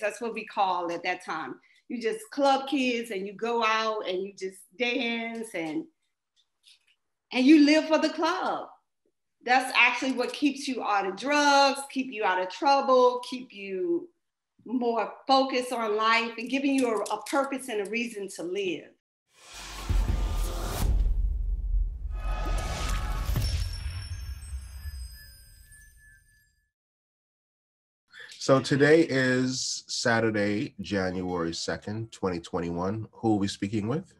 That's what we called at that time. You just club kids and you go out and you just dance and and you live for the club. That's actually what keeps you out of drugs, keep you out of trouble, keep you more focused on life and giving you a, a purpose and a reason to live. So today is Saturday, January 2nd, 2021. Who are we speaking with?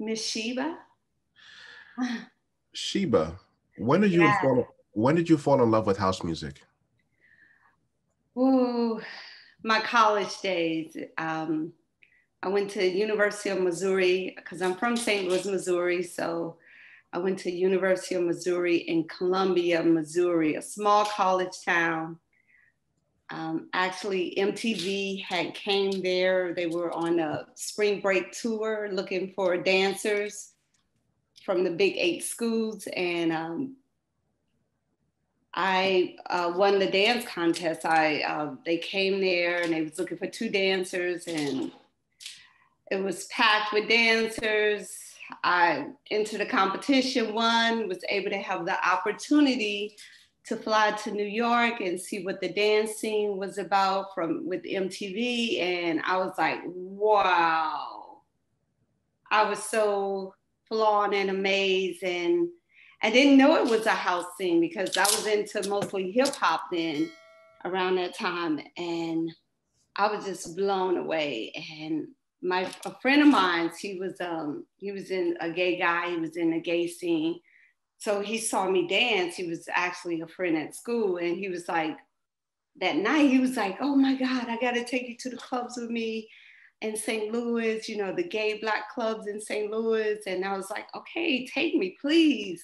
Miss Sheeba. Sheeba, when did yeah. you fall, when did you fall in love with house music? Ooh, my college days. Um, I went to University of Missouri because I'm from St. Louis, Missouri. So I went to University of Missouri in Columbia, Missouri, a small college town um, actually, MTV had came there. They were on a spring break tour looking for dancers from the big eight schools, and um, I uh, won the dance contest. I uh, they came there and they was looking for two dancers, and it was packed with dancers. I entered the competition, won, was able to have the opportunity to fly to New York and see what the dance scene was about from with MTV. And I was like, wow. I was so flawed and amazed. And I didn't know it was a house scene because I was into mostly hip hop then around that time. And I was just blown away. And my a friend of mine, he was um he was in a gay guy, he was in a gay scene so he saw me dance. He was actually a friend at school, and he was like, that night, he was like, oh my God, I got to take you to the clubs with me in St. Louis, you know, the gay black clubs in St. Louis. And I was like, okay, take me, please.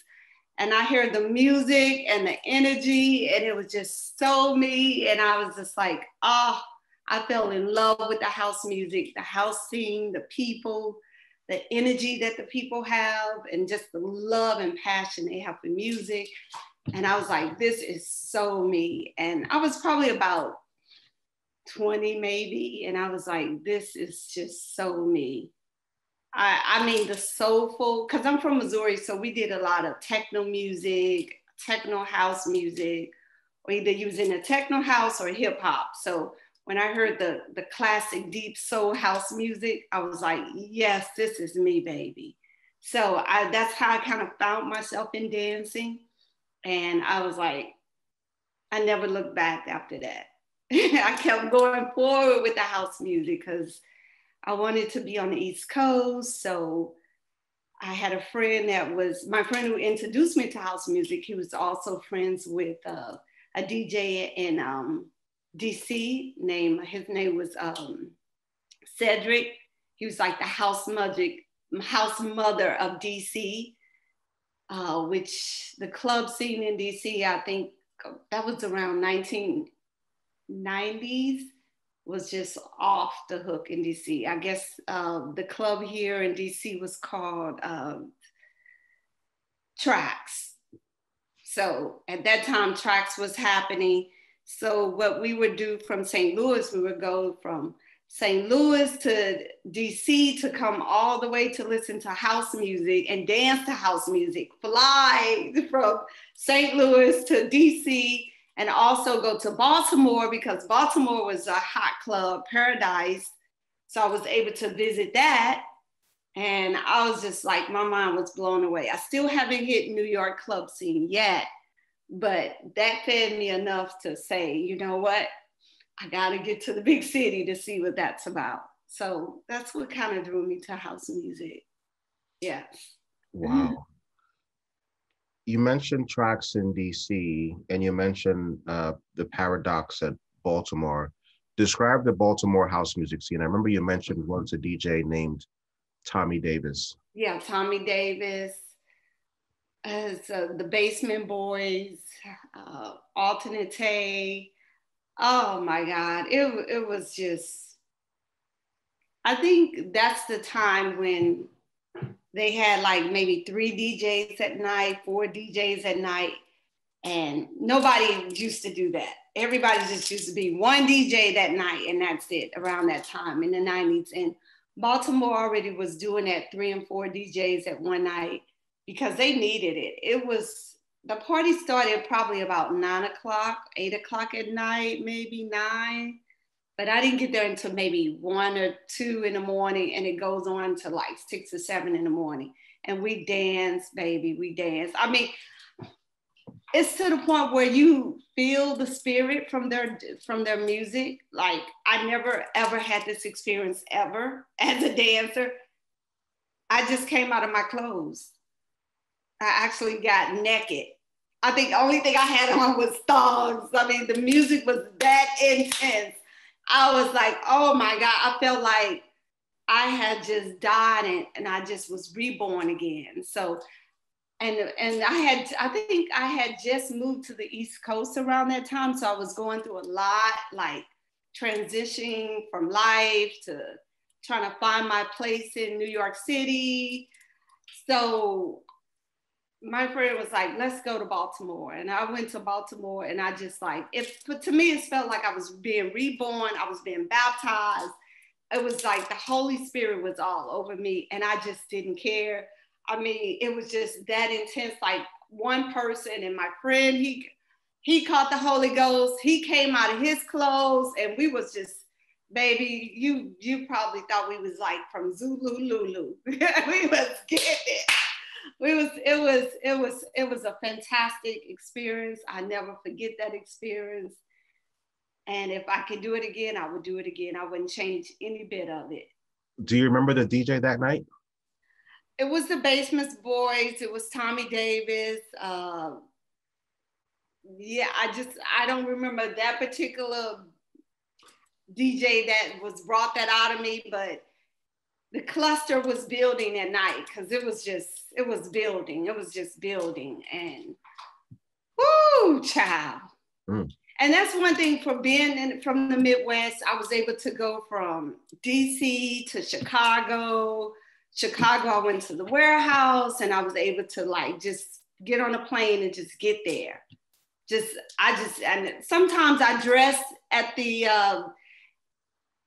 And I heard the music and the energy, and it was just so me. And I was just like, oh, I fell in love with the house music, the house scene, the people the energy that the people have and just the love and passion they have for music. And I was like, this is so me. And I was probably about 20 maybe. And I was like, this is just so me. I, I mean, the soulful, because I'm from Missouri, so we did a lot of techno music, techno house music, or either using a techno house or hip hop. So when I heard the, the classic deep soul house music, I was like, yes, this is me, baby. So I, that's how I kind of found myself in dancing. And I was like, I never looked back after that. I kept going forward with the house music because I wanted to be on the East Coast. So I had a friend that was my friend who introduced me to house music. He was also friends with uh, a DJ in um, DC name. His name was um, Cedric. He was like the house magic, house mother of DC, uh, which the club scene in DC, I think that was around 1990s, was just off the hook in DC. I guess uh, the club here in DC was called um, Trax. So at that time, Tracks was happening so what we would do from St. Louis, we would go from St. Louis to DC to come all the way to listen to house music and dance to house music, fly from St. Louis to DC and also go to Baltimore because Baltimore was a hot club Paradox. So I was able to visit that. And I was just like, my mind was blown away. I still haven't hit New York club scene yet, but that fed me enough to say, you know what? I got to get to the big city to see what that's about. So that's what kind of drew me to house music. Yes. Wow. You mentioned tracks in DC and you mentioned uh, the paradox at Baltimore. Describe the Baltimore house music scene. I remember you mentioned once a DJ named Tommy Davis. Yeah, Tommy Davis uh, the Basement Boys, uh, Ultra Naté Oh my God, it, it was just, I think that's the time when they had like maybe three DJs at night, four DJs at night, and nobody used to do that. everybody just used to be one DJ that night, and that's it around that time in the 90s. And Baltimore already was doing that three and four DJs at one night because they needed it. It was the party started probably about nine o'clock, eight o'clock at night, maybe nine. But I didn't get there until maybe one or two in the morning, and it goes on to like six or seven in the morning. And we dance, baby, we dance. I mean, it's to the point where you feel the spirit from their from their music like i never ever had this experience ever as a dancer i just came out of my clothes i actually got naked. I think the only thing i had on was thongs. I mean the music was that intense. I was like oh my god. I felt like i had just died and, and i just was reborn again. So and and I had I think I had just moved to the East Coast around that time, so I was going through a lot, like transitioning from life to trying to find my place in New York City. So my friend was like, "Let's go to Baltimore," and I went to Baltimore, and I just like it. But to me, it felt like I was being reborn. I was being baptized. It was like the Holy Spirit was all over me, and I just didn't care I mean, it was just that intense. Like one person and my friend, he he caught the Holy Ghost. He came out of his clothes, and we was just, baby, you you probably thought we was like from Zulu Lulu. we was getting it. We was it was it was it was a fantastic experience. I never forget that experience. And if I could do it again, I would do it again. I wouldn't change any bit of it. Do you remember the DJ that night? it was the Basements Boys. It was Tommy Davis. Uh, yeah, I just I don't remember that particular DJ that was brought that out of me, but the cluster was building at night because it was just it was building. It was just building and whoo, child. Mm. And that's one thing for being in, from the Midwest. I was able to go from DC to Chicago Chicago, I went to the warehouse and I was able to like just get on a plane and just get there. Just, I just, and sometimes I dress at the, uh,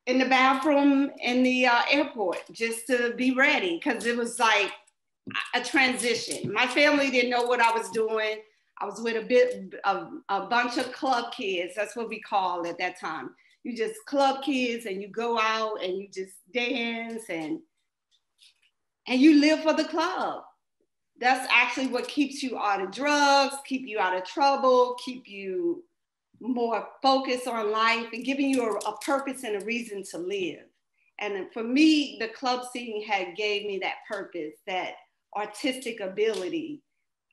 in the bathroom in the uh, airport just to be ready because it was like a transition. My family didn't know what I was doing. I was with a bit of a bunch of club kids. That's what we called at that time. You just club kids and you go out and you just dance and and you live for the club. That's actually what keeps you out of drugs, keep you out of trouble, keep you more focus on life and giving you a, a purpose and a reason to live. And for me, the club scene had gave me that purpose, that artistic ability,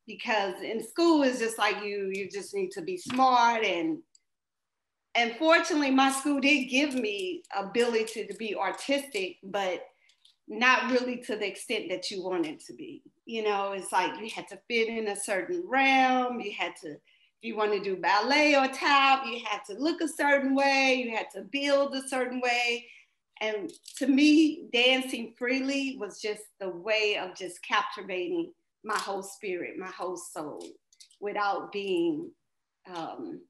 because in school it's just like you, you just need to be smart and and fortunately my school did give me ability to be artistic, but not really to the extent that you want it to be. You know, it's like you had to fit in a certain realm. You had to, if you want to do ballet or tap, you had to look a certain way. You had to build a certain way. And to me, dancing freely was just the way of just captivating my whole spirit, my whole soul, without being um,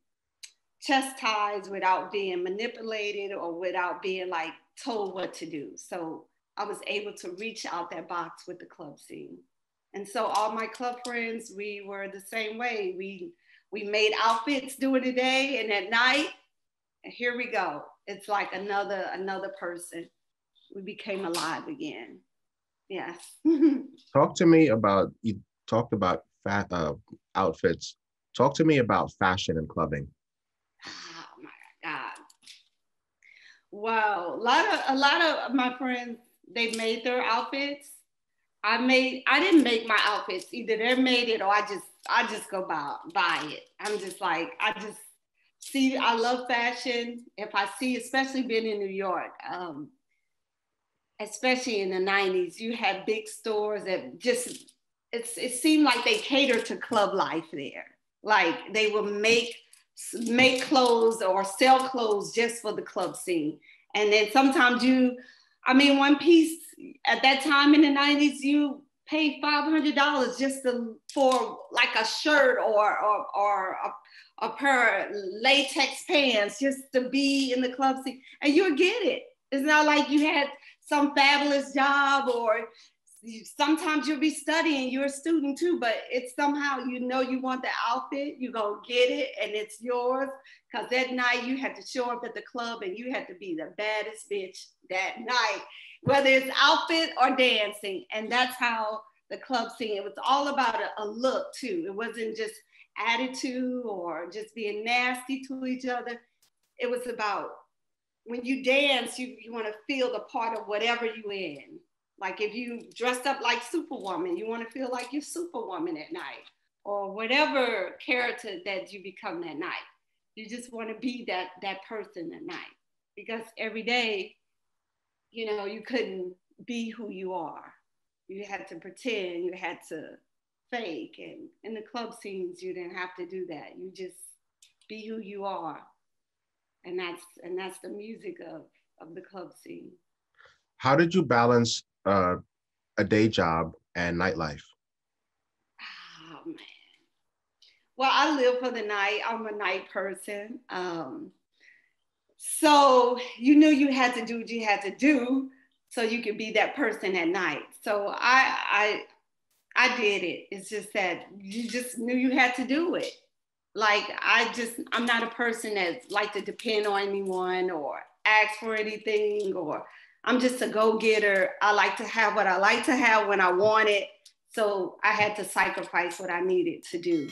chastised, without being manipulated, or without being like told what to do. So I was able to reach out that box with the club scene. And so all my club friends, we were the same way. We we made outfits during the day and at night, and here we go. It's like another another person. We became alive again. Yes. Talk to me about you talked about fat uh, outfits. Talk to me about fashion and clubbing. Oh my God. Wow. A lot of a lot of my friends they made their outfits. I made I didn't make my outfits either. They made it or I just I just go buy buy it. I'm just like I just see I love fashion. If I see, especially being in New York, um, especially in the 90s, you had big stores that just it's it seemed like they catered to club life there. Like they would make make clothes or sell clothes just for the club scene. And then sometimes you I mean, one piece at that time in the 90s, you paid $500 just to, for like a shirt or, or, or a, a pair of latex pants just to be in the club scene and you'll get it. It's not like you had some fabulous job or sometimes you'll be studying, you're a student too, but it's somehow you know you want the outfit, you go get it and it's yours. Cause that night you had to show up at the club and you had to be the baddest bitch that night, whether it's outfit or dancing. And that's how the club scene, it was all about a, a look too. It wasn't just attitude or just being nasty to each other. It was about when you dance, you, you want to feel the part of whatever you in like if you dressed up like Superwoman, you want to feel like you're Superwoman at night, or whatever character that you become that night. You just want to be that that person at night because every day, you know, you couldn't be who you are. You had to pretend. You had to fake. And in the club scenes, you didn't have to do that. You just be who you are, and that's and that's the music of of the club scene. How did you balance uh, a day job and nightlife? Oh man. Well, I live for the night. I'm a night person. Um, so you knew you had to do what you had to do so you could be that person at night. So I I I did it. It's just that you just knew you had to do it. Like I just I'm not a person that like to depend on anyone or ask for anything or I'm just a go getter. I like to have what I like to have when I want it. So I had to sacrifice what I needed to do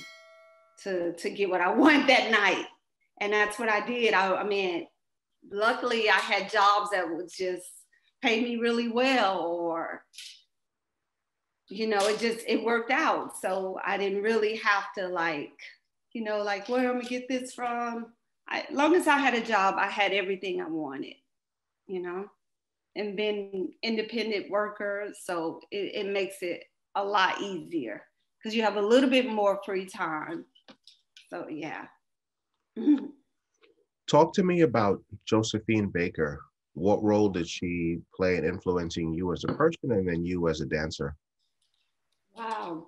to, to get what I want that night. And that's what I did. I, I mean, luckily I had jobs that would just pay me really well or you know it just it worked out so i didn't really have to like you know like where am i get this from as long as i had a job i had everything i wanted you know and been independent worker. So it, it makes it a lot easier because you have a little bit more free time. So yeah. Talk to me about Josephine Baker. What role did she play in influencing you as a person and then you as a dancer? Wow.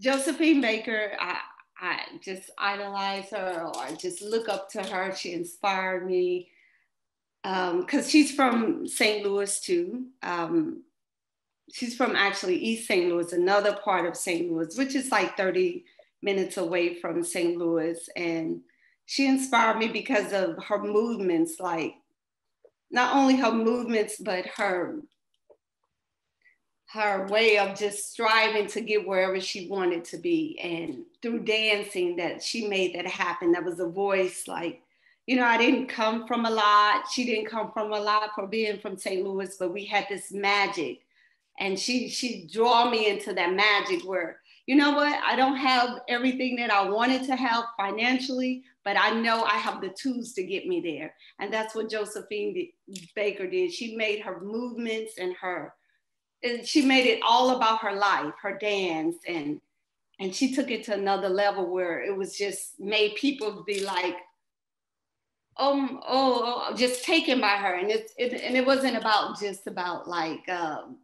Josephine Baker, I, I just idolize her or just look up to her. She inspired me because um, she's from St. Louis too. Um, she's from actually East St. Louis, another part of St. Louis, which is like 30 minutes away from St. Louis. And she inspired me because of her movements, like not only her movements, but her her way of just striving to get wherever she wanted to be. And through dancing that she made that happen. That was a voice like you know, I didn't come from a lot. She didn't come from a lot for being from St. Louis, but we had this magic. And she she draw me into that magic where, you know what, I don't have everything that I wanted to have financially, but I know I have the tools to get me there. And that's what Josephine Baker did. She made her movements and her, and she made it all about her life, her dance, and and she took it to another level where it was just made people be like, um oh, oh just taken by her. And it, it and it wasn't about just about like um,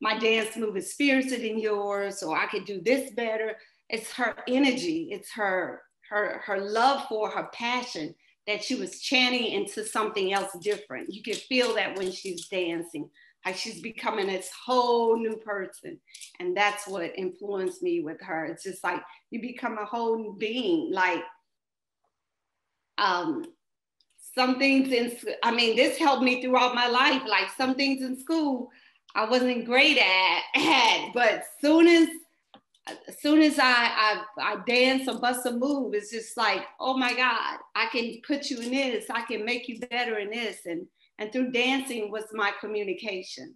my dance move is fiercer than yours or i could do this better. It's her energy. It's her her her love for her passion that she was chanting into something else different. You can feel that when she's dancing. Like she's becoming this whole new person. And that's what influenced me with her. It's just like you become a whole new being. Like um some things in i mean this helped me throughout my life like some things in school i wasn't great at, at but soon as as soon as I, I I dance or bust a move, it's just like, oh my God, I can put you in this, I can make you better in this. And and through dancing was my communication.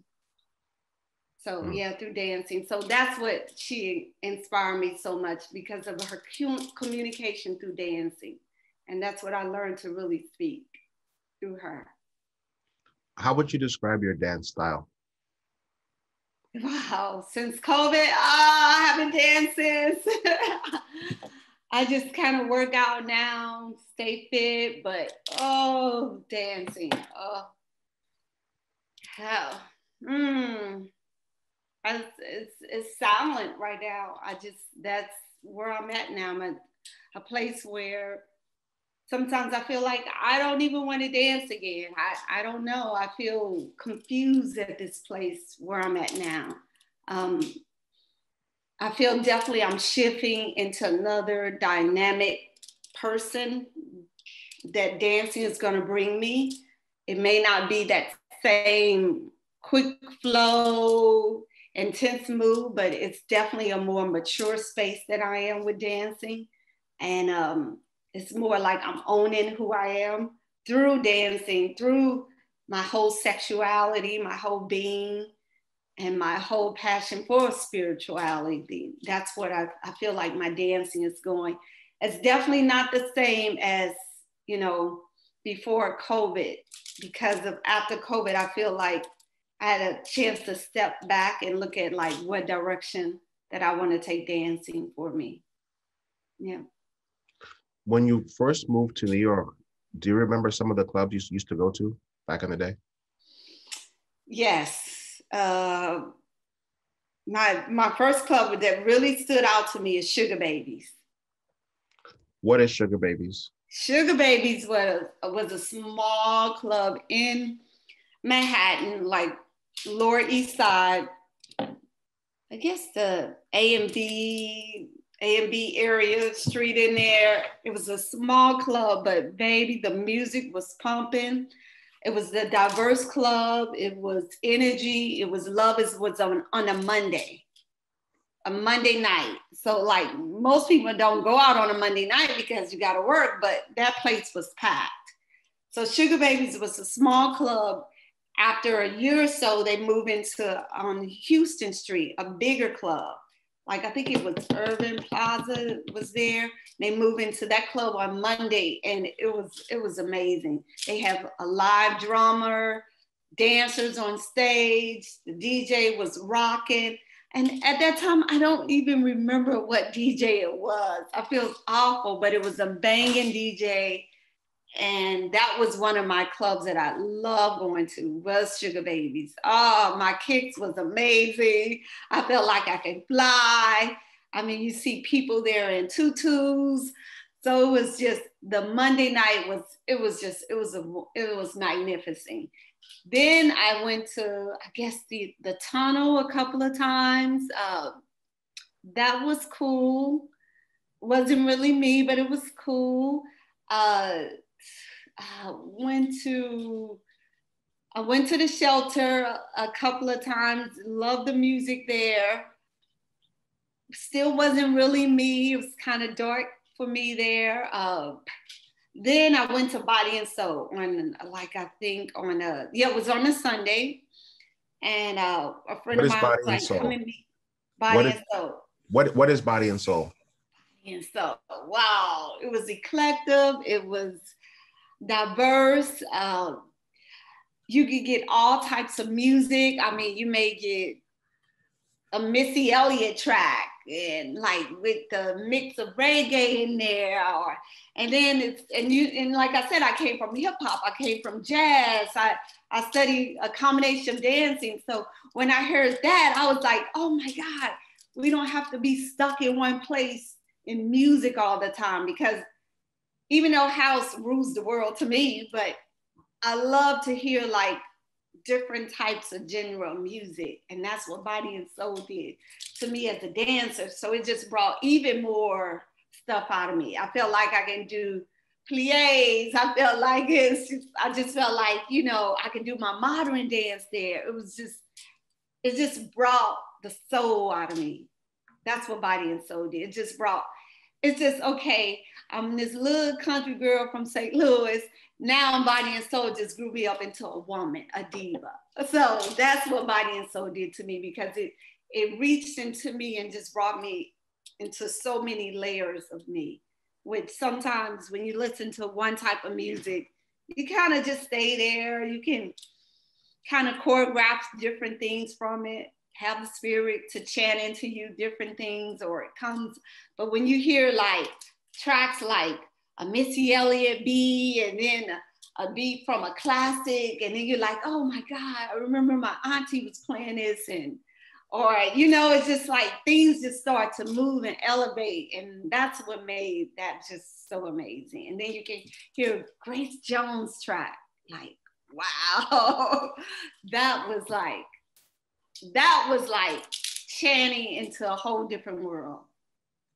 So mm. yeah, through dancing. So that's what she inspired me so much because of her communication through dancing. And that's what I learned to really speak through her. How would you describe your dance style? Wow, since COVID, oh, I haven't danced since. I just kind of work out now, stay fit, but oh, dancing. Oh, hell. Mm. I, it's, it's silent right now. I just, that's where I'm at now. I'm at a place where sometimes I feel like I don't even want to dance again. I, I don't know. I feel confused at this place where I'm at now. Um, I feel definitely I'm shifting into another dynamic person that dancing is going to bring me. It may not be that same quick flow, intense move, but it's definitely a more mature space that I am with dancing. And um, it's more like I'm owning who I am through dancing, through my whole sexuality, my whole being, and my whole passion for spirituality. That's what I, I feel like my dancing is going. It's definitely not the same as, you know, before COVID, because of after COVID, I feel like I had a chance to step back and look at like what direction that I want to take dancing for me. Yeah. When you first moved to New York, do you remember some of the clubs you used to go to back in the day? Yes. Uh, my my first club that really stood out to me is Sugar Babies. What is Sugar Babies? Sugar Babies was was a small club in Manhattan, like Lower East Side. I guess the A and B A and B area street in there. It was a small club, but baby, the music was pumping. It was the diverse club. It was energy. It was love. It was on, on a Monday, a Monday night. So like most people don't go out on a Monday night because you got to work, but that place was packed. So Sugar Babies was a small club. After a year or so, they moved into on Houston Street, a bigger club like I think it was Urban Plaza was there. They moved into that club on Monday, and it was it was amazing. They have a live drummer, dancers on stage. The DJ was rocking, and at that time, I don't even remember what DJ it was. I feel awful, but it was a banging DJ and that was one of my clubs that I love going to was Sugar Babies. Oh, my kicks was amazing. I felt like I could fly. I mean, you see people there in tutus. So it was just the Monday night was it was just it was a it was magnificent. Then I went to I guess the the tunnel a couple of times. Uh, that was cool. Wasn't really me, but it was cool. Uh, uh, went to I went to the shelter a couple of times, loved the music there. Still wasn't really me. It was kind of dark for me there. Uh, then I went to Body and Soul on like I think on a yeah, it was on a Sunday. And uh, a friend of mine was like, come and meet Body what is, and Soul. What what is Body and Soul? And so wow, it was eclectic, it was diverse. Uh, you could get all types of music. I mean, you may get a Missy Elliott track and like with the mix of reggae in there or and then it's and you and like I said I came from hip hop I came from jazz I I studied a combination of dancing so when I heard that I was like oh my god we don't have to be stuck in one place in music all the time because even though house rules the world to me, but I love to hear like different types of genre music. And that's what Body and Soul did to me as a dancer. So it just brought even more stuff out of me. I felt like I can do plies. I felt like it's I just felt like, you know, I can do my modern dance there. It was just, it just brought the soul out of me. That's what Body and Soul did. It just brought it's just okay. I'm this little country girl from St. Louis. Now body and soul just grew me up into a woman, a diva. So that's what body and soul did to me because it it reached into me and just brought me into so many layers of me. Which sometimes when you listen to one type of music, you kind of just stay there. You can kind of choreograph different things from it have the spirit to chant into you different things or it comes. But when you hear like tracks like a Missy Elliott beat and then a, a beat from a classic, and then you're like, oh my God, I remember my auntie was playing this and or you know it's just like things just start to move and elevate and that's what made that just so amazing and then you can hear grace jones track like wow that was like that was like chanting into a whole different world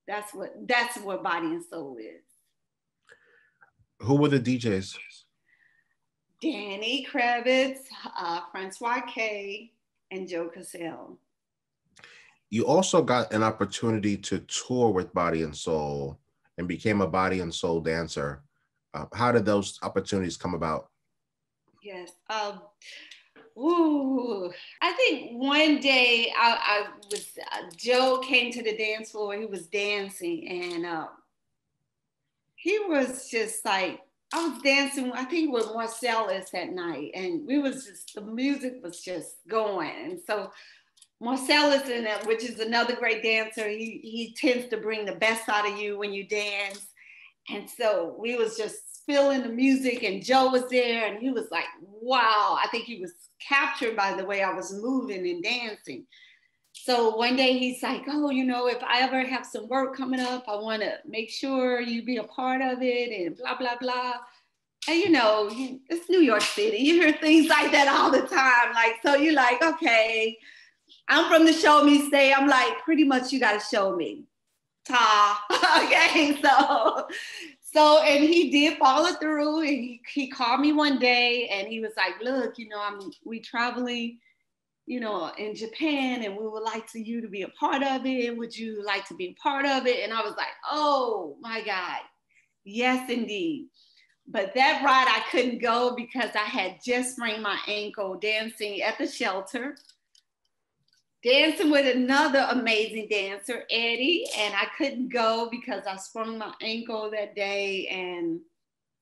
that's what that's what body and soul is who were the djs Danny Krivit uh, francois k and Joe Claussell you also got an opportunity to tour with Body and Soul and became a Body and Soul dancer. Uh, how did those opportunities come about? Yes. Um, ooh, I think one day I, I was uh, Joe came to the dance floor. He was dancing, and uh, he was just like I was dancing. I think with Marcellus that night, and we was just the music was just going, and so Marcellus, in it, which is another great dancer, he, he tends to bring the best out of you when you dance. And so we was just feeling the music and Joe was there and he was like, wow, I think he was captured by the way I was moving and dancing. So one day he's like, oh, you know, if I ever have some work coming up, I want to make sure you be a part of it and blah, blah, blah. And you know, it's New York City. You hear things like that all the time. Like, so you're like, okay, I'm from the show me stay. I'm like, pretty much you got to show me. Ta. okay. So, so, and he did follow through and he, he called me one day and he was like, look, you know, I'm, we traveling, you know, in Japan and we would like to you to be a part of it. Would you like to be a part of it? And I was like, oh my God. Yes, indeed. But that ride I couldn't go because I had just sprained my ankle dancing at the shelter dancing with another amazing dancer, Eddie, and I couldn't go because I sprung my ankle that day and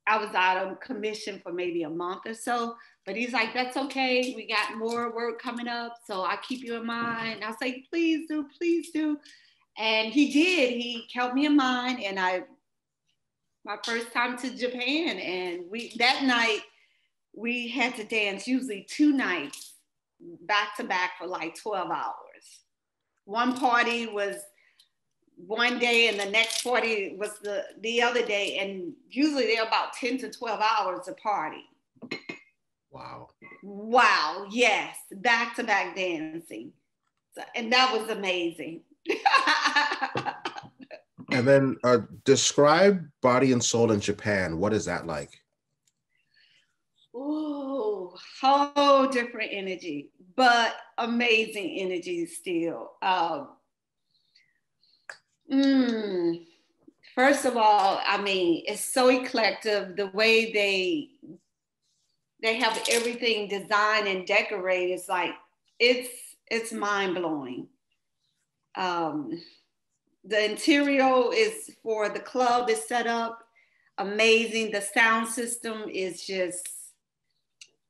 I was out of commission for maybe a month or so. But he's like, that's okay. We got more work coming up. So I keep you in mind. I say, please do, please do. And he did. He kept me in mind. And I, my first time to Japan. And we, that night, we had to dance usually two nights back to back for like 12 hours. One party was one day and the next party was the, the other day. And usually they're about 10 to 12 hours a party. Wow. Wow. Yes. Back to back dancing. So, and that was amazing. and then uh, describe body and soul in Japan. What is that like? Ooh, whole different energy, but amazing energy still. Um, mm, first of all, I mean, it's so eclectic the way they they have everything designed and decorated. It's like it's it's mind blowing. Um, the interior is for the club is set up amazing. The sound system is just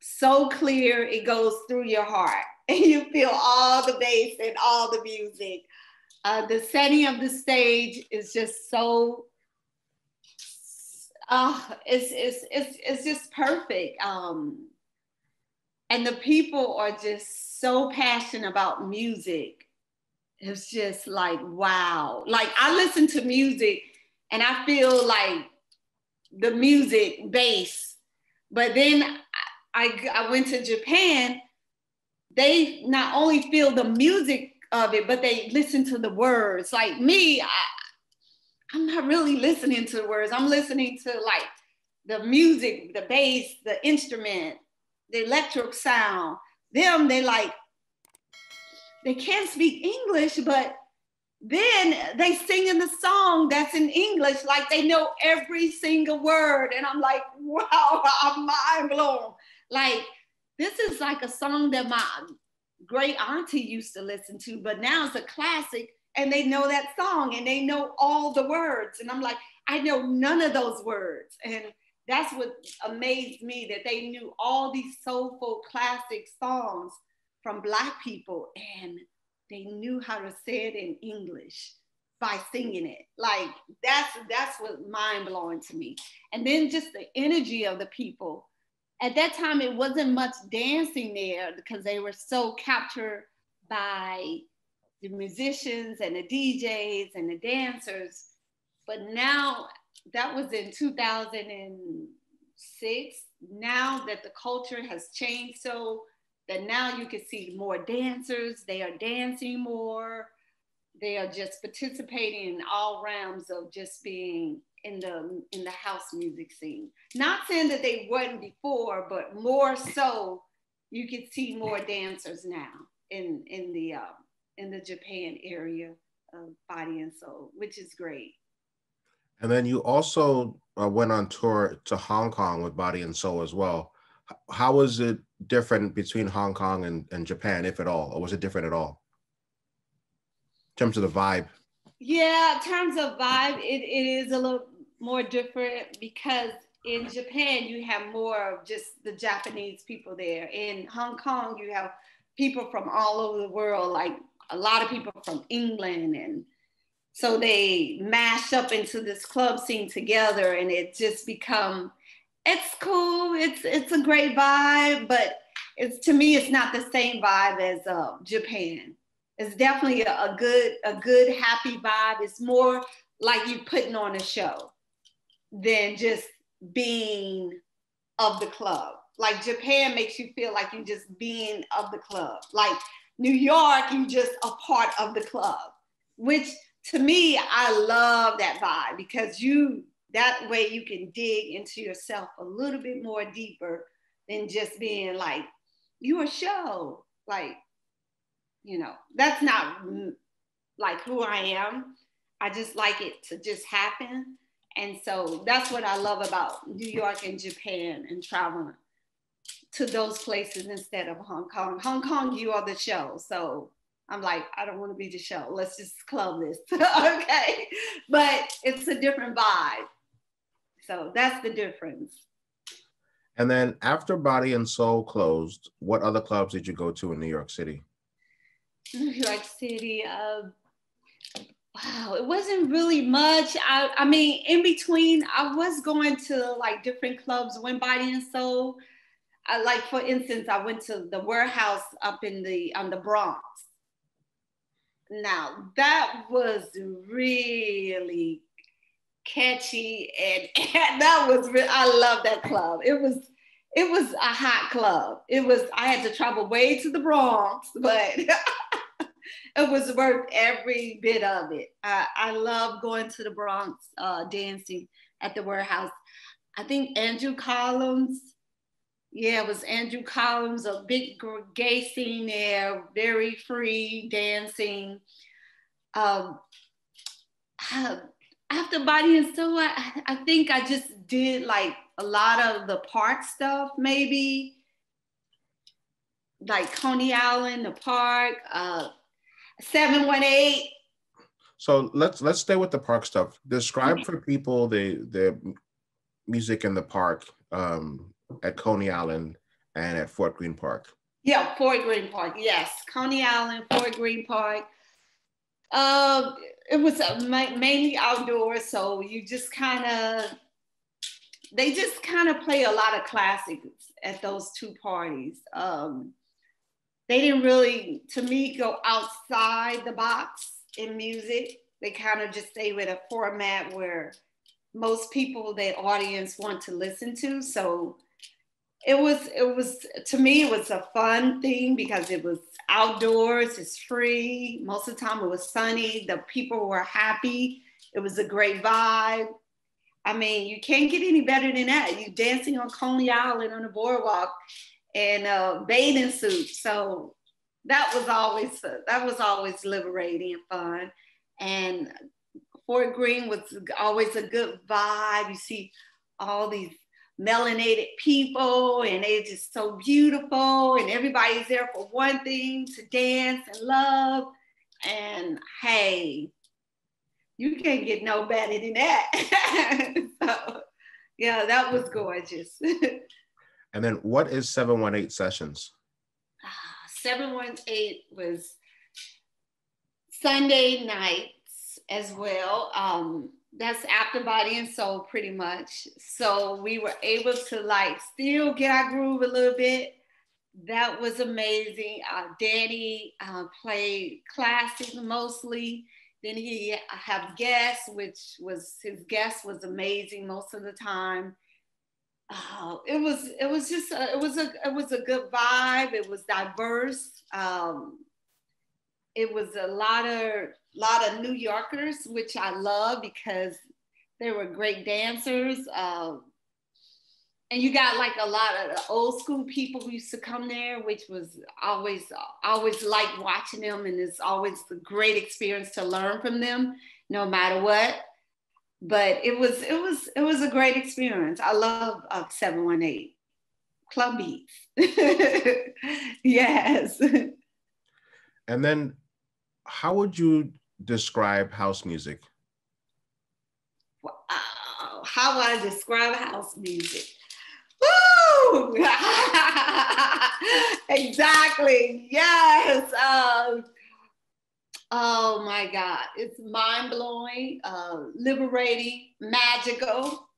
so clear it goes through your heart. And you feel all the bass and all the music. Uh, the setting of the stage is just so uh, it's, it's, it's, it's just perfect. Um, and the people are just so passionate about music. It's just like wow. Like i listen to music and i feel like the music bass. But then I, I went to Japan, they not only feel the music of it, but they listen to the words. Like me, I, I'm not really listening to the words. I'm listening to like the music, the bass, the instrument, the electric sound. Them, they like, they can't speak English, but then they sing in the song that's in English, like they know every single word. And I'm like, wow, I'm mind blown. Like, this is like a song that my great auntie used to listen to, but now it's a classic and they know that song and they know all the words. And I'm like, I know none of those words. And that's what amazed me that they knew all these soulful classic songs from Black people and they knew how to say it in English by singing it. Like that's that's what mind blowing to me. And then just the energy of the people at that time it wasn't much dancing there because they were so captured by the musicians and the DJs and the dancers. But now that was in 2006. Now that the culture has changed so that now you can see more dancers, they are dancing more, they are just participating in all realms of just being in the in the house music scene. Not saying that they wasn't before, but more so you can see more dancers now in in the uh, in the Japan area of body and soul, which is great. And then you also uh, went on tour to Hong Kong with Body and Soul as well. How was it different between Hong Kong and, and Japan, if at all, or was it different at all? In terms of the vibe? Yeah, in terms of vibe, it, it is a little more different because in Japan, you have more of just the Japanese people there. In Hong Kong, you have people from all over the world, like a lot of people from England. And so they mash up into this club scene together and it just become, it's cool. It's, it's a great vibe, but it's to me, it's not the same vibe as uh, Japan. It's definitely a, a good, a good, happy vibe. It's more like you putting on a show than just being of the club. Like Japan makes you feel like you're just being of the club. Like New York, you're just a part of the club, which to me, I love that vibe because you that way you can dig into yourself a little bit more deeper than just being like you a show. Like, you know, that's not like who I am. I just like it to just happen. And so that's what I love about New York and Japan and traveling to those places instead of Hong Kong. Hong Kong, you are the show. So I'm like, I don't want to be the show. Let's just club this. okay. But it's a different vibe. So that's the difference. And then after Body and Soul closed, what other clubs did you go to in New York City? New York City, uh, wow, it wasn't really much. I, I mean, in between, I was going to like different clubs when Body and Soul. I, like for instance, I went to the warehouse up in the on the Bronx. Now that was really catchy and, and that was re- I love that club. It was it was a hot club. It was I had to travel way to the Bronx, but it was worth every bit of it. I, I love going to the Bronx, uh, dancing at the warehouse. I think Andre Collins, yeah, it was Andre Collins, a big gay scene there, very free dancing. Um, after Body and Soul, I, I think I just did like a lot of the park stuff, maybe like Coney Island, the park, uh, 718. So let's let's stay with the park stuff. Describe okay. for people the the music in the park um, at Coney Island and at Fort Greene Park. Yeah, Fort Greene Park. Yes, Coney Island, Fort Greene Park. Uh, it was uh, mainly outdoors, so you just kind of they just kind of play a lot of classics at those two parties. Um, they didn't really, to me, go outside the box in music. They kind of just stay with a format where most people, the audience, want to listen to. So it was, it was to me, it was a fun thing because it was outdoors, it's free. Most of the time, it was sunny. The people were happy. It was a great vibe. I mean, you can't get any better than that. You dancing on Coney Island on the boardwalk and a bathing suit. So that was always uh, that was always liberating and fun. And Fort Greene was always a good vibe. You see all these melanated people and they're just so beautiful and everybody's there for one thing to dance and love and hey you can't get no better than that so yeah that was gorgeous And then what is 718 sessions? 718 was Sunday nights as well. Um, that's after body and soul pretty much. So we were able to like still get our groove a little bit, that was amazing. Uh, Danny uh, played classics mostly. Then he have guests, which was his guest was amazing most of the time. Uh, it was it was just a, it was a it was a good vibe. It was diverse. Um, it was a lot of lot of New Yorkers, which I love because they were great dancers. Uh, and you got like a lot of old school people who used to come there, which was always always like watching them, and it's always a great experience to learn from them, no matter what. But it was it was it was a great experience. I love uh, 718 Club Beats. yes. And then, how would you describe house music? Wow. How would I describe house music? Woo! exactly. Yes. Um, oh my God. It's mind blowing, uh, liberating, magical.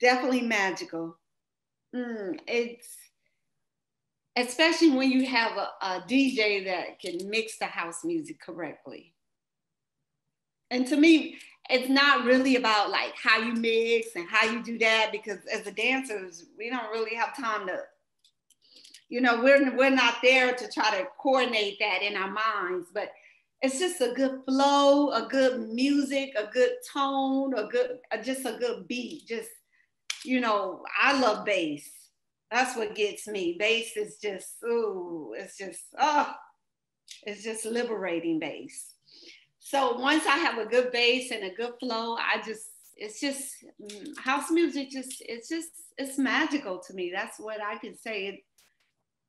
Definitely magical. Mm, it's especially when you have a, a DJ that can mix the house music correctly. And to me, it's not really about like how you mix and how you do that because as the dancers we don't really have time to you know we're we're not there to try to coordinate that in our minds but it's just a good flow a good music a good tone a good just a good beat just you know i love bass that's what gets me bass is just ooh it's just oh it's just liberating bass so once I have a good bass and a good flow, I just it's just mm, house music just it's just it's magical to me. That's what I can say. It,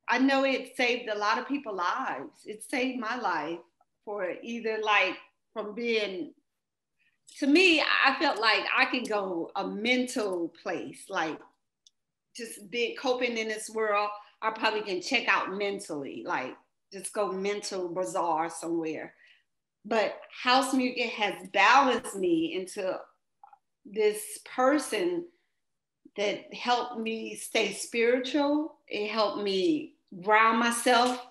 I know it saved a lot of people's lives. It saved my life for either like from being to me, I felt like I can go a mental place, like just being coping in this world. I probably can check out mentally, like just go mental bazaar somewhere but house music has balanced me into this person that helped me stay spiritual. It helped me ground myself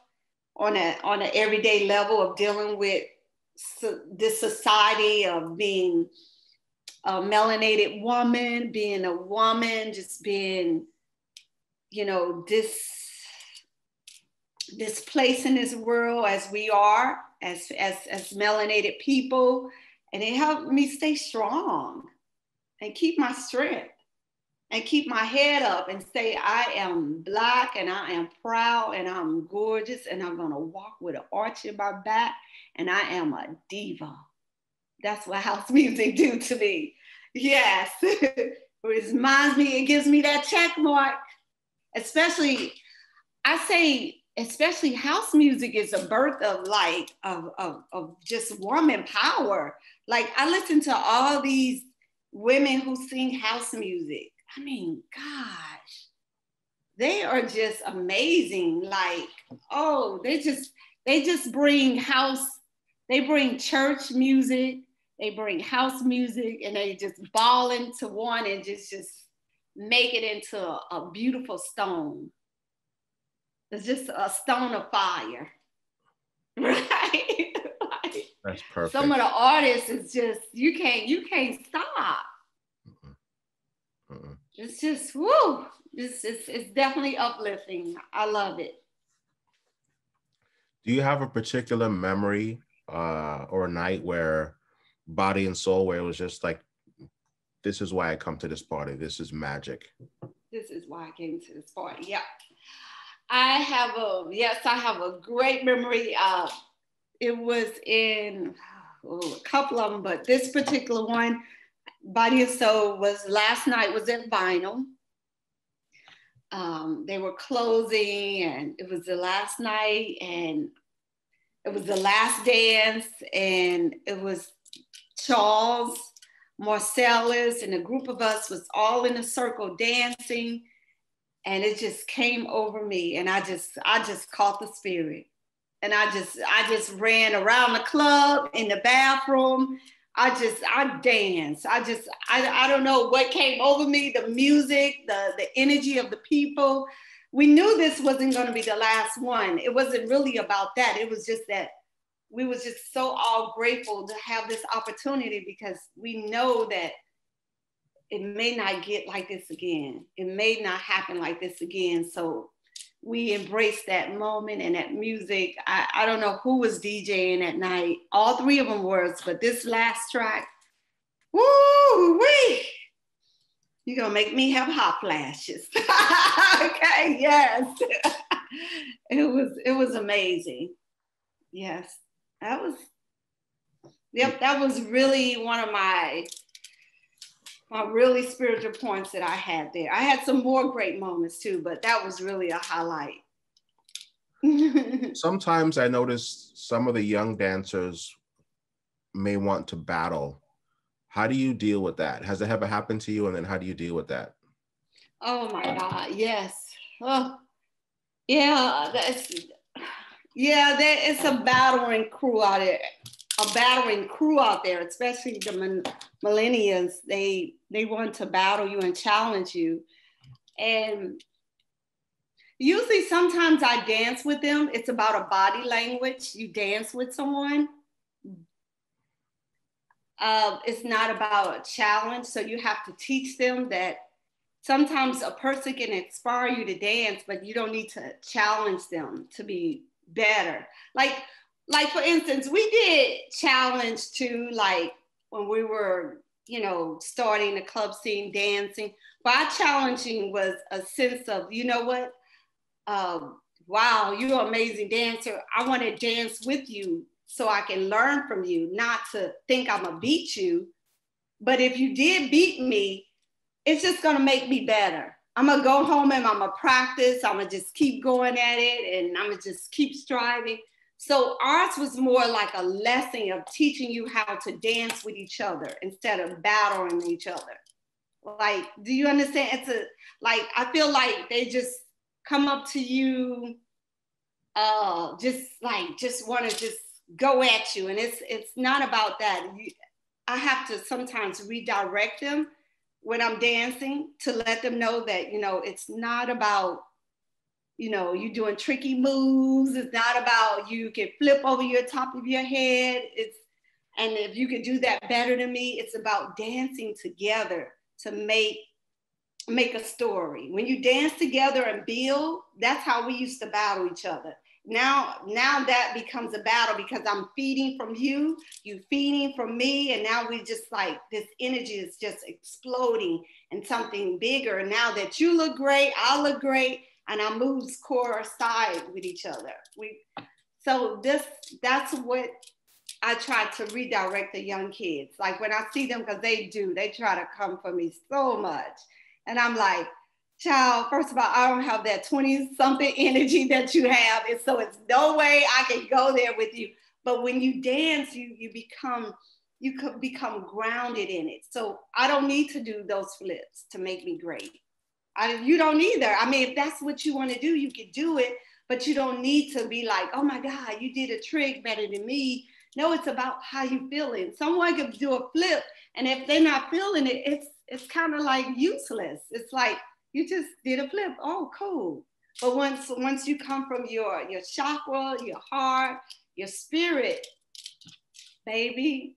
on a on an everyday level of dealing with so, this society of being a melanated woman, being a woman, just being, you know, this this place in this world as we are as, as, as melanated people. And it helped me stay strong and keep my strength and keep my head up and say, I am black and I am proud and I'm gorgeous and I'm gonna walk with an arch in my back and I am a diva. That's what house music do to me. Yes, it reminds me, it gives me that check mark. Especially, I say especially house music is a birth of like of, of, of just woman power like i listen to all these women who sing house music i mean gosh they are just amazing like oh they just they just bring house they bring church music they bring house music and they just ball into one and just just make it into a, a beautiful stone it's just a stone of fire. Right? like, That's perfect. Some of the artists is just you can't you can't stop. It's just whoo. It's, it's it's definitely uplifting. I love it. Do you have a particular memory uh, or a night where body and soul where it was just like this is why I come to this party. This is magic. This is why I came to this party. Yeah. I have a yes, I have a great memory. Uh, it was in oh, a couple of them, but this particular one, Body and Soul, was last night was at Vinyl. Um, they were closing, and it was the last night, and it was the last dance, and it was Charles, Marcellus, and a group of us was all in a circle dancing and it just came over me and i just i just caught the spirit and i just i just ran around the club in the bathroom i just i dance. i just i, I don't know what came over me the music the the energy of the people we knew this wasn't going to be the last one. It wasn't really about that. It was just that we was just so all grateful to have this opportunity because we know that it may not get like this again. It may not happen like this again. So we embraced that moment and that music. I, I don't know who was DJing at night. All three of them were, but this last track, woo wee! You're gonna make me have hot flashes. okay, yes. it was it was amazing. Yes, that was yep, that was really one of my my really spiritual points that I had there. I had some more great moments too, but that was really a highlight. Sometimes I notice some of the young dancers may want to battle. How do you deal with that? Has it ever happened to you? And then how do you deal with that? Oh my God, yes. Oh, yeah, that's yeah, there is a battling crew out there, a battling crew out there, especially the millennials. They they want to battle you and challenge you. And usually sometimes I dance with them. It's about a body language. You dance with someone. Uh, it's not about a challenge. So you have to teach them that sometimes a person can inspire you to dance, but you don't need to challenge them to be better. Like, like for instance, we did challenge to like when we were you know, starting the club scene, dancing. Our challenging was a sense of, you know what? Um, wow, you're an amazing dancer. I want to dance with you so I can learn from you, not to think I'm gonna beat you. But if you did beat me, it's just gonna make me better. I'm gonna go home and I'm gonna practice. I'm gonna just keep going at it and I'm gonna just keep striving. So ours was more like a lesson of teaching you how to dance with each other instead of battling each other. Like, do you understand? It's a like I feel like they just come up to you, uh, just like just want to just go at you, and it's it's not about that. You, I have to sometimes redirect them when I'm dancing to let them know that you know it's not about you know, you doing tricky moves. It's not about you can flip over your top of your head. It's and if you can do that better than me, it's about dancing together to make make a story. When you dance together and build, that's how we used to battle each other. Now, now that becomes a battle because I'm feeding from you, you feeding from me, and now we just like this energy is just exploding and something bigger. Now that you look great, I look great, and our moves coincide with each other. We so this that's what I try to redirect the young kids. Like when I see them, because they do, they try to come for me so much. And I'm like, child, first of all, I don't have that 20 something energy that you have. And so it's no way I can go there with you. But when you dance, you you become you could become grounded in it. So I don't need to do those flips to make me great. I, you don't either. I mean, if that's what you want to do, you can do it, but you don't need to be like, oh my God, you did a trick better than me. No, it's about how you feeling. Someone could do a flip, and if they're not feeling it, it's it's kind of like useless. It's like you just did a flip. Oh, cool. But once once you come from your your chakra, your heart, your spirit, baby,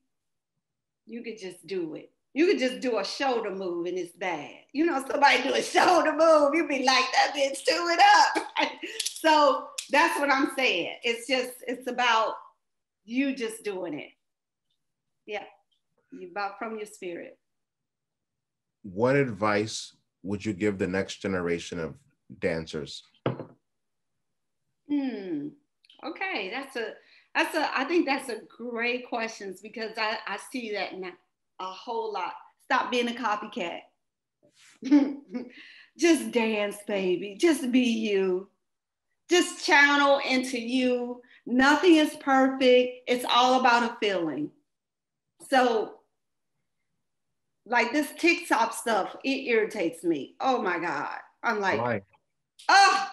you could just do it. You could just do a shoulder move and it's bad. You know, somebody do a shoulder move, you'd be like, that bitch, do it up. so that's what I'm saying. It's just, it's about you just doing it. Yeah, you about from your spirit. What advice would you give the next generation of dancers? Hmm. Okay, that's a that's a I think that's a great questions because I, I see that now a whole lot. Stop being a copycat. Just dance, baby. Just be you. Just channel into you. Nothing is perfect. It's all about a feeling. So, like this TikTok stuff, it irritates me. Oh my God. I'm like, Why? oh,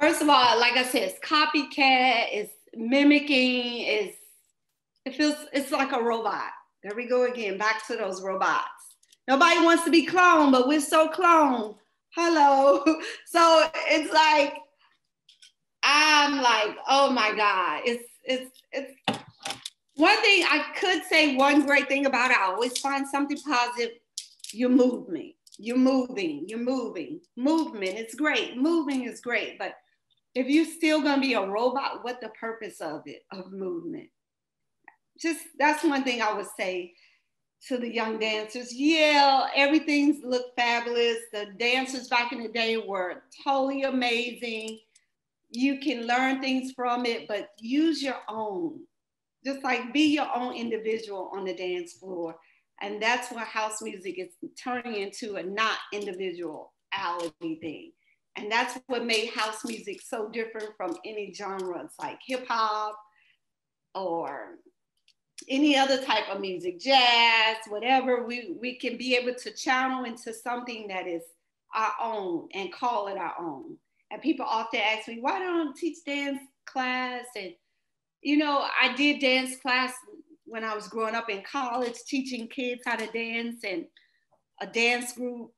first of all, like I said, it's copycat, it's mimicking, it's it feels it's like a robot. There we go again, back to those robots. Nobody wants to be cloned, but we're so cloned. hello. So it's like, I'm like, oh my God. It's, it's, it's, one thing I could say, one great thing about it, I always find something positive. You move me. You're moving, you're moving. Movement, it's great. Moving is great. But if you're still gonna be a robot, what the purpose of it, of movement? Just that's one thing I would say to the young dancers. Yeah, everything's looked fabulous. The dancers back in the day were totally amazing. You can learn things from it, but use your own. Just like be your own individual on the dance floor. And that's what house music is turning into a not individuality thing. And that's what made house music so different from any genres like hip hop or any other type of music, jazz, whatever. We, we can be able to channel into something that is our own and call it our own. And people often ask me, why don't I teach dance class? And, you know, I did dance class when I was growing up in college, teaching kids how to dance and a dance group,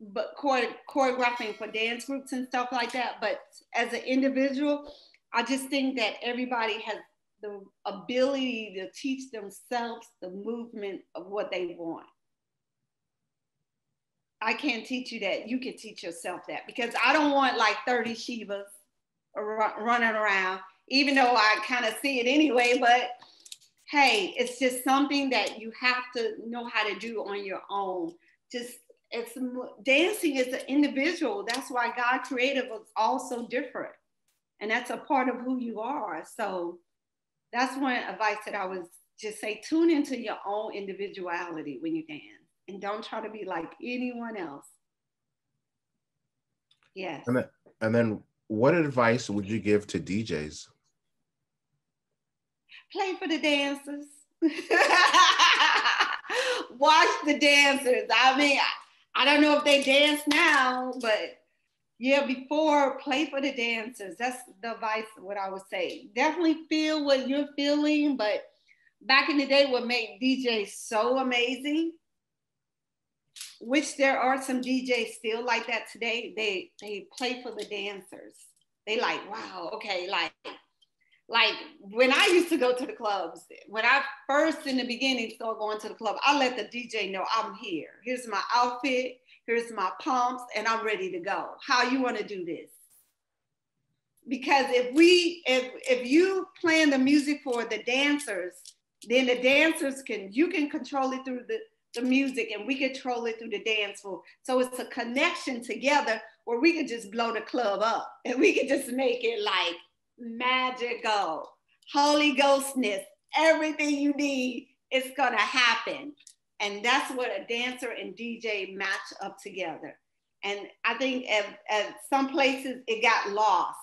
but choreographing for dance groups and stuff like that. But as an individual, I just think that everybody has the ability to teach themselves the movement of what they want. I can't teach you that. You can teach yourself that because I don't want like 30 Sheebas running around, even though I kind of see it anyway. But hey, it's just something that you have to know how to do on your own. Just it's dancing is an individual. That's why God created us all so different. And that's a part of who you are. So that's one advice that I was just say tune into your own individuality when you dance and don't try to be like anyone else. Yes. And then, and then what advice would you give to DJs? play for the dancers. Watch the dancers. I mean, I, I don't know if they dance now, but yeah, before play for the dancers. That's the advice, what I would say. Definitely feel what you're feeling, but back in the day, what made DJs so amazing, which there are some DJs still like that today, they they play for the dancers. They like, wow, okay, like like when I used to go to the clubs, when I first in the beginning started going to the club, I let the DJ know I'm here. Here's my outfit, here's my pumps, and I'm ready to go. How you want to do this? Because if we, if if you plan the music for the dancers, then the dancers can you can control it through the the music and we control it through the dance floor. So it's a connection together where we could just blow the club up and we could just make it like magical, Holy Ghostness, everything you need is gonna happen. And that's what a dancer and DJ match up together. And I think at, at some places it got lost.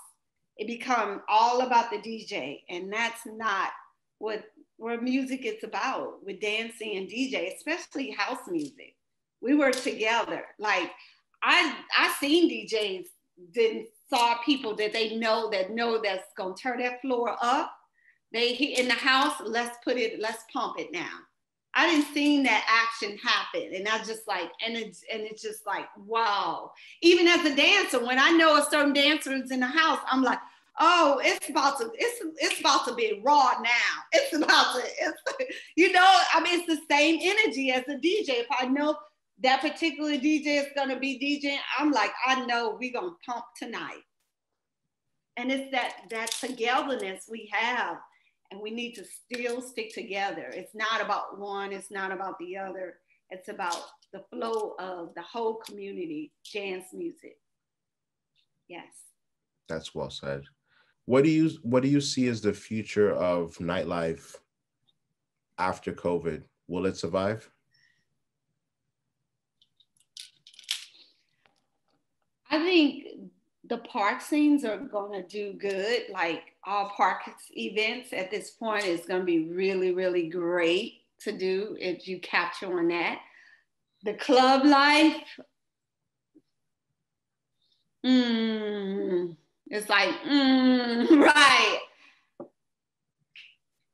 It become all about the DJ, and that's not what where music is about with dancing and DJ, especially house music. We were together. Like I I seen DJs didn't saw people that they know that know that's gonna turn that floor up. They in the house, let's put it, let's pump it now. I didn't see that action happen. And I just like, and it's and it's just like, wow. Even as a dancer, when I know a certain dancer is in the house, I'm like, oh, it's about to, it's it's about to be raw now. It's about to, it's you know, I mean, it's the same energy as a DJ. If I know that particular DJ is gonna be DJing, I'm like, I know we're gonna pump tonight. And it's that that togetherness we have, and we need to still stick together. It's not about one, it's not about the other. It's about the flow of the whole community, dance music. Yes. That's well said. What do you what do you see as the future of nightlife after COVID? Will it survive? I think the park scenes are going to do good. Like all park events at this point is going to be really, really great to do if you capture on that. The club life, mm, it's like, mm, right.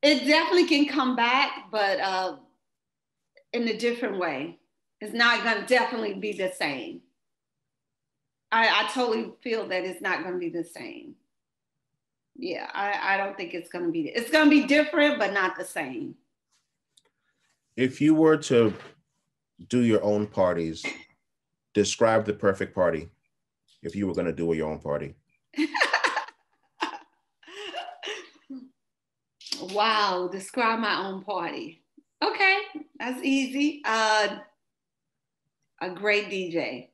It definitely can come back, but uh, in a different way. It's not going to definitely be the same I, I totally feel that it's not going to be the same. Yeah, I, I don't think it's going to be. It's going to be different, but not the same. If you were to do your own parties, describe the perfect party. If you were going to do your own party. wow, describe my own party. Okay, that's easy. Uh, a great DJ.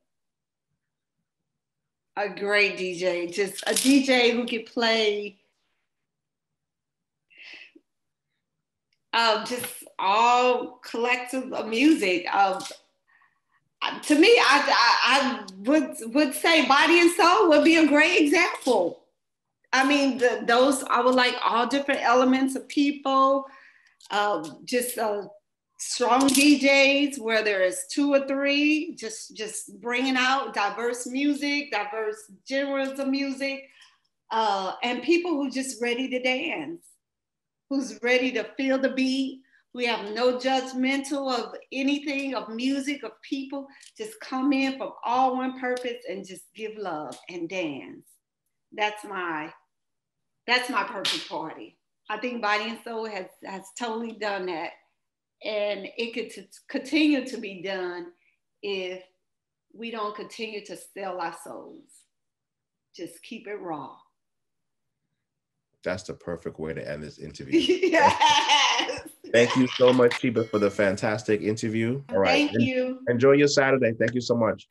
A great DJ. Just a DJ who could play um, just all collective music. Um, to me, I, I, I, would would say Body and Soul would be a great example. I mean, the, those I would like all different elements of people, uh, just uh, strong DJs, whether it's two or three, just just bringing out diverse music, diverse genres of music, uh, and people who just ready to dance, who's ready to feel the beat. We have no judgmental of anything, of music, of people. Just come in from all one purpose and just give love and dance. That's my that's my perfect party. I think Body and Soul has has totally done that and it could t- continue to be done if we don't continue to sell our souls. Just keep it raw. That's the perfect way to end this interview. yes. Thank you so much, Sheeba, for the fantastic interview. All right. Thank you. Enjoy your Saturday. Thank you so much.